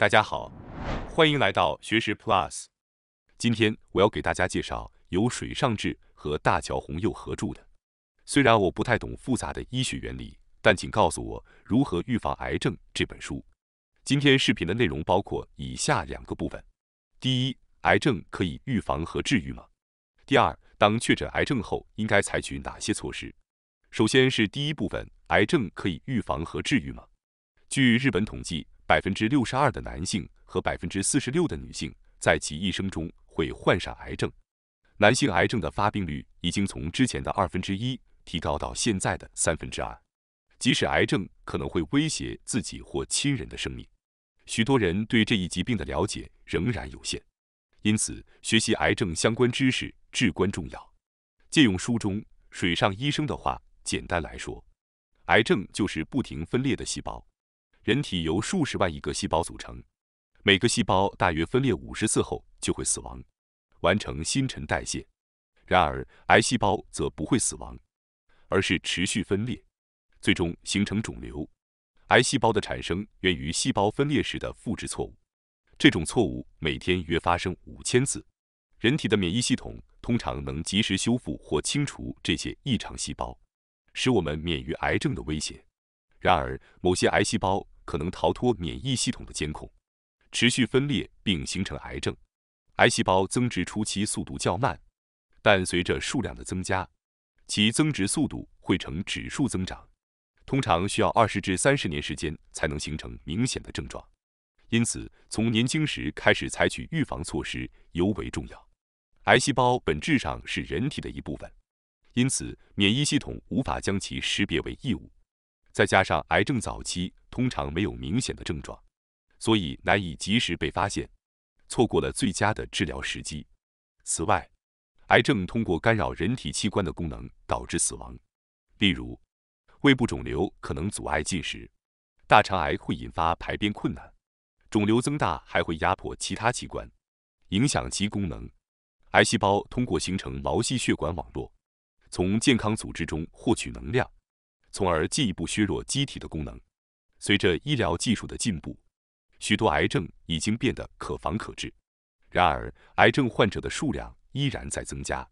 大家好，欢迎来到学识 Plus。今天我要给大家介绍由水上智和大桥红佑合著的。虽然我不太懂复杂的医学原理，但请告诉我如何预防癌症这本书。今天视频的内容包括以下两个部分：第一，癌症可以预防和治愈吗？第二，当确诊癌症后应该采取哪些措施？首先是第一部分，癌症可以预防和治愈吗？据日本统计，百分之六十二的男性和百分之四十六的女性在其一生中会患上癌症。男性癌症的发病率已经从之前的二分之一提高到现在的三分之二。即使癌症可能会威胁自己或亲人的生命，许多人对这一疾病的了解仍然有限。因此，学习癌症相关知识至关重要。借用书中水上医生的话。简单来说，癌症就是不停分裂的细胞。人体由数十万亿个细胞组成，每个细胞大约分裂五十次后就会死亡，完成新陈代谢。然而，癌细胞则不会死亡，而是持续分裂，最终形成肿瘤。癌细胞的产生源于细胞分裂时的复制错误，这种错误每天约发生五千次。人体的免疫系统通常能及时修复或清除这些异常细胞。使我们免于癌症的威胁。然而，某些癌细胞可能逃脱免疫系统的监控，持续分裂并形成癌症。癌细胞增殖初期速度较慢，但随着数量的增加，其增殖速度会呈指数增长，通常需要二十至三十年时间才能形成明显的症状。因此，从年轻时开始采取预防措施尤为重要。癌细胞本质上是人体的一部分。因此，免疫系统无法将其识别为异物，再加上癌症早期通常没有明显的症状，所以难以及时被发现，错过了最佳的治疗时机。此外，癌症通过干扰人体器官的功能导致死亡，例如胃部肿瘤可能阻碍进食，大肠癌会引发排便困难，肿瘤增大还会压迫其他器官，影响其功能。癌细胞通过形成毛细血管网络。从健康组织中获取能量，从而进一步削弱机体的功能。随着医疗技术的进步，许多癌症已经变得可防可治。然而，癌症患者的数量依然在增加。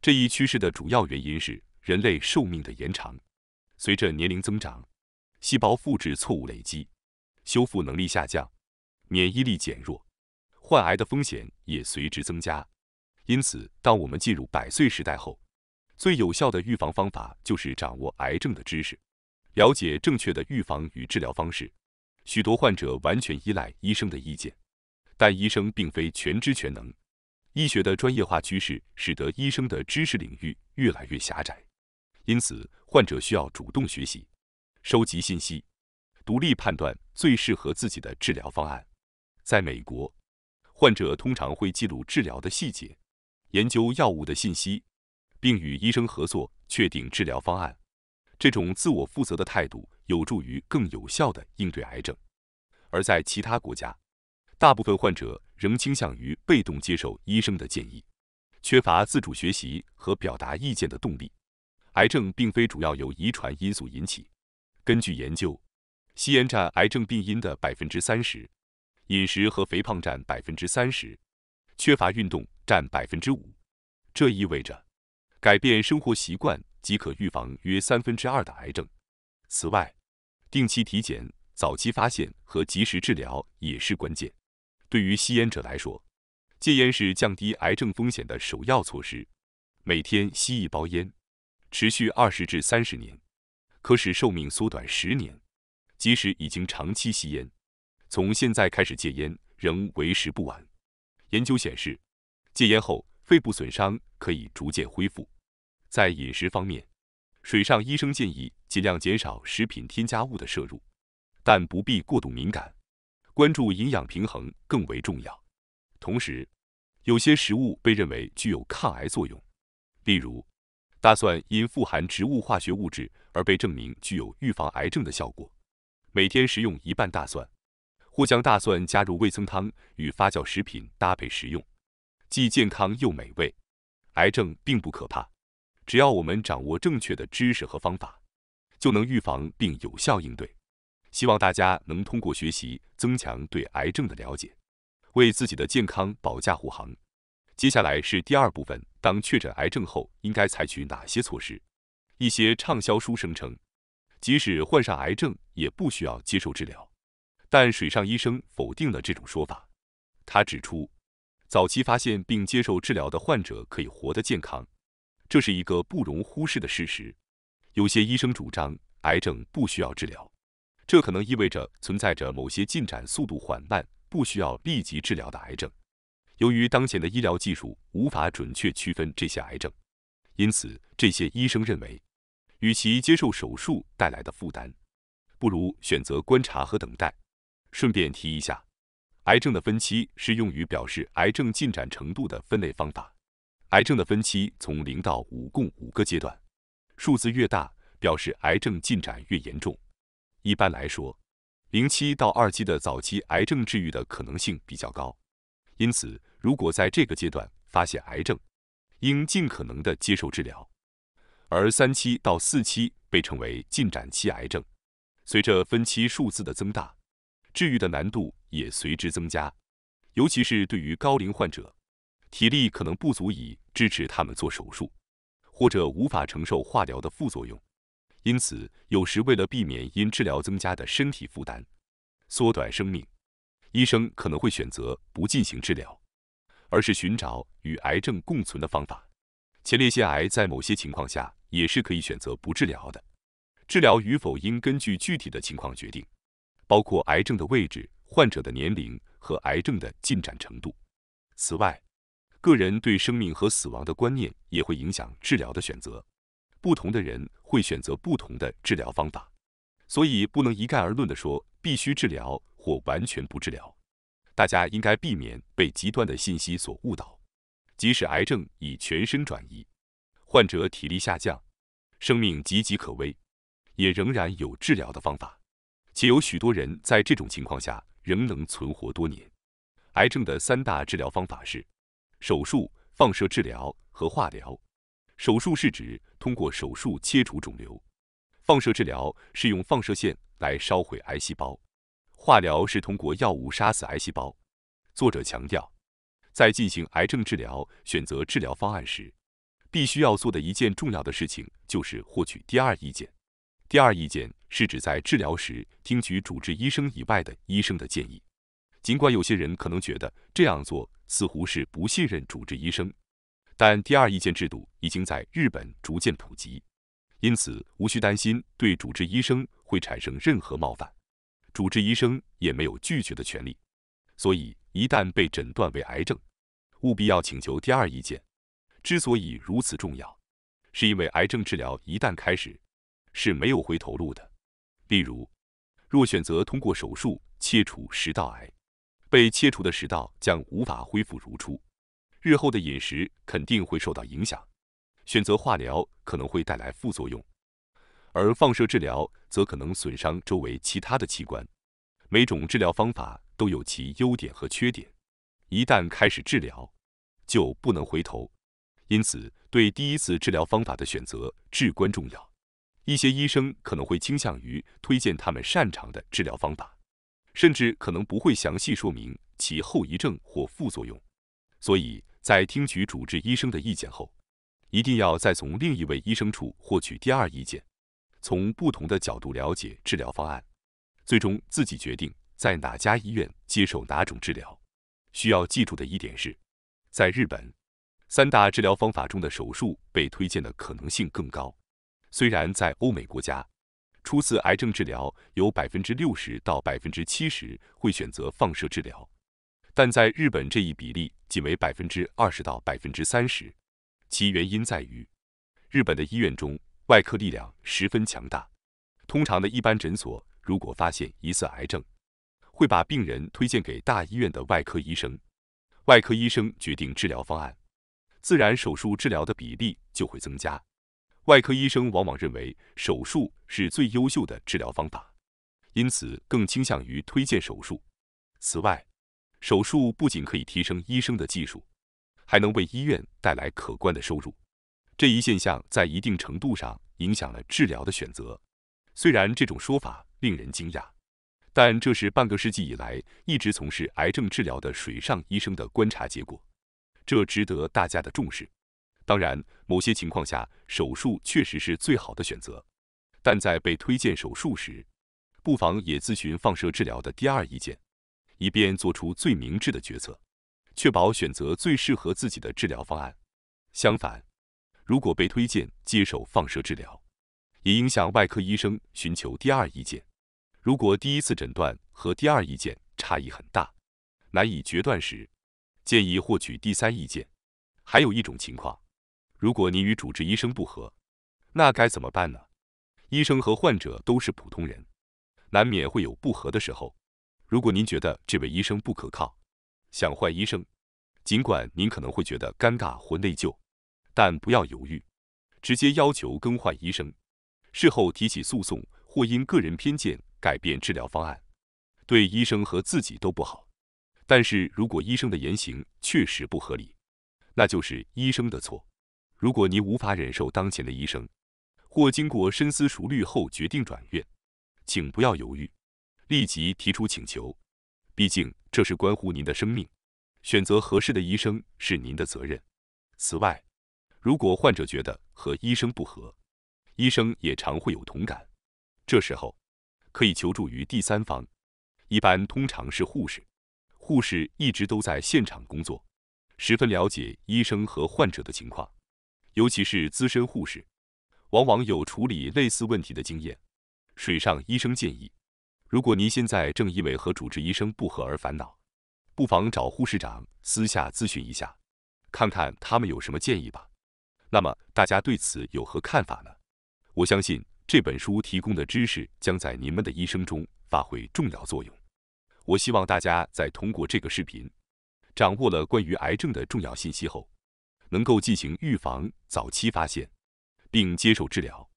这一趋势的主要原因是人类寿命的延长。随着年龄增长，细胞复制错误累积，修复能力下降，免疫力减弱，患癌的风险也随之增加。因此，当我们进入百岁时代后，最有效的预防方法就是掌握癌症的知识，了解正确的预防与治疗方式。许多患者完全依赖医生的意见，但医生并非全知全能。医学的专业化趋势使得医生的知识领域越来越狭窄，因此患者需要主动学习、收集信息，独立判断最适合自己的治疗方案。在美国，患者通常会记录治疗的细节，研究药物的信息。并与医生合作确定治疗方案，这种自我负责的态度有助于更有效地应对癌症。而在其他国家，大部分患者仍倾向于被动接受医生的建议，缺乏自主学习和表达意见的动力。癌症并非主要由遗传因素引起。根据研究，吸烟占癌症病因的百分之三十，饮食和肥胖占百分之三十，缺乏运动占百分之五。这意味着。改变生活习惯即可预防约三分之二的癌症。此外，定期体检、早期发现和及时治疗也是关键。对于吸烟者来说，戒烟是降低癌症风险的首要措施。每天吸一包烟，持续二十至三十年，可使寿命缩短十年。即使已经长期吸烟，从现在开始戒烟仍为时不晚。研究显示，戒烟后肺部损伤可以逐渐恢复。在饮食方面，水上医生建议尽量减少食品添加物的摄入，但不必过度敏感，关注营养平衡更为重要。同时，有些食物被认为具有抗癌作用，例如大蒜因富含植物化学物质而被证明具有预防癌症的效果。每天食用一半大蒜，或将大蒜加入味噌汤与发酵食品搭配食用，既健康又美味。癌症并不可怕。只要我们掌握正确的知识和方法，就能预防并有效应对。希望大家能通过学习增强对癌症的了解，为自己的健康保驾护航。接下来是第二部分，当确诊癌症后应该采取哪些措施？一些畅销书声称，即使患上癌症也不需要接受治疗，但水上医生否定了这种说法。他指出，早期发现并接受治疗的患者可以活得健康，这是一个不容忽视的事实。有些医生主张癌症不需要治疗，这可能意味着存在着某些进展速度缓慢、不需要立即治疗的癌症。由于当前的医疗技术无法准确区分这些癌症，因此这些医生认为。与其接受手术带来的负担，不如选择观察和等待。顺便提一下，癌症的分期是用于表示癌症进展程度的分类方法。癌症的分期从零到五共五个阶段，数字越大，表示癌症进展越严重。一般来说，零期到二期的早期癌症治愈的可能性比较高，因此如果在这个阶段发现癌症，应尽可能的接受治疗。而三期到四期被称为进展期癌症，随着分期数字的增大，治愈的难度也随之增加，尤其是对于高龄患者，体力可能不足以支持他们做手术，或者无法承受化疗的副作用。因此，有时为了避免因治疗增加的身体负担，缩短生命，医生可能会选择不进行治疗，而是寻找与癌症共存的方法。前列腺癌在某些情况下也是可以选择不治疗的，治疗与否应根据具体的情况决定，包括癌症的位置、患者的年龄和癌症的进展程度。此外，个人对生命和死亡的观念也会影响治疗的选择，不同的人会选择不同的治疗方法，所以不能一概而论的说必须治疗或完全不治疗。大家应该避免被极端的信息所误导。即使癌症已全身转移，患者体力下降，生命岌岌可危，也仍然有治疗的方法，且有许多人在这种情况下仍能存活多年。癌症的三大治疗方法是手术、放射治疗和化疗。手术是指通过手术切除肿瘤，放射治疗是用放射线来烧毁癌细胞，化疗是通过药物杀死癌细胞。作者强调。在进行癌症治疗、选择治疗方案时，必须要做的一件重要的事情就是获取第二意见。第二意见是指在治疗时听取主治医生以外的医生的建议。尽管有些人可能觉得这样做似乎是不信任主治医生，但第二意见制度已经在日本逐渐普及，因此无需担心对主治医生会产生任何冒犯。主治医生也没有拒绝的权利。所以，一旦被诊断为癌症，务必要请求第二意见。之所以如此重要，是因为癌症治疗一旦开始，是没有回头路的。例如，若选择通过手术切除食道癌，被切除的食道将无法恢复如初，日后的饮食肯定会受到影响。选择化疗可能会带来副作用，而放射治疗则可能损伤周围其他的器官。每种治疗方法。都有其优点和缺点，一旦开始治疗，就不能回头。因此，对第一次治疗方法的选择至关重要。一些医生可能会倾向于推荐他们擅长的治疗方法，甚至可能不会详细说明其后遗症或副作用。所以在听取主治医生的意见后，一定要再从另一位医生处获取第二意见，从不同的角度了解治疗方案，最终自己决定。在哪家医院接受哪种治疗？需要记住的一点是，在日本，三大治疗方法中的手术被推荐的可能性更高。虽然在欧美国家，初次癌症治疗有百分之六十到百分之七十会选择放射治疗，但在日本这一比例仅为百分之二十到百分之三十。其原因在于，日本的医院中外科力量十分强大，通常的一般诊所如果发现疑似癌症，会把病人推荐给大医院的外科医生，外科医生决定治疗方案，自然手术治疗的比例就会增加。外科医生往往认为手术是最优秀的治疗方法，因此更倾向于推荐手术。此外，手术不仅可以提升医生的技术，还能为医院带来可观的收入。这一现象在一定程度上影响了治疗的选择，虽然这种说法令人惊讶。但这是半个世纪以来一直从事癌症治疗的水上医生的观察结果，这值得大家的重视。当然，某些情况下手术确实是最好的选择，但在被推荐手术时，不妨也咨询放射治疗的第二意见，以便做出最明智的决策，确保选择最适合自己的治疗方案。相反，如果被推荐接受放射治疗，也应向外科医生寻求第二意见。如果第一次诊断和第二意见差异很大，难以决断时，建议获取第三意见。还有一种情况，如果你与主治医生不和，那该怎么办呢？医生和患者都是普通人，难免会有不和的时候。如果您觉得这位医生不可靠，想换医生，尽管您可能会觉得尴尬或内疚，但不要犹豫，直接要求更换医生。事后提起诉讼或因个人偏见改变治疗方案，对医生和自己都不好。但是如果医生的言行确实不合理，那就是医生的错。如果您无法忍受当前的医生，或经过深思熟虑后决定转院，请不要犹豫，立即提出请求。毕竟这是关乎您的生命，选择合适的医生是您的责任。此外，如果患者觉得和医生不合，医生也常会有同感，这时候可以求助于第三方，一般通常是护士。护士一直都在现场工作，十分了解医生和患者的情况，尤其是资深护士，往往有处理类似问题的经验。水上医生建议，如果您现在正因为和主治医生不合而烦恼，不妨找护士长私下咨询一下，看看他们有什么建议吧。那么大家对此有何看法呢？我相信这本书提供的知识将在您们的医生中发挥重要作用。我希望大家在通过这个视频，掌握了关于癌症的重要信息后，能够进行预防、早期发现，并接受治疗，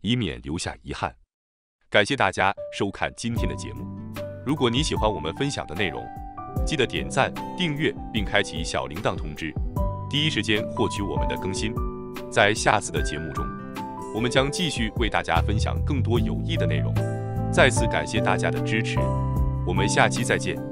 以免留下遗憾。感谢大家收看今天的节目。如果你喜欢我们分享的内容，记得点赞、订阅并开启小铃铛通知，第一时间获取我们的更新。在下次的节目中。我们将继续为大家分享更多有益的内容。再次感谢大家的支持，我们下期再见。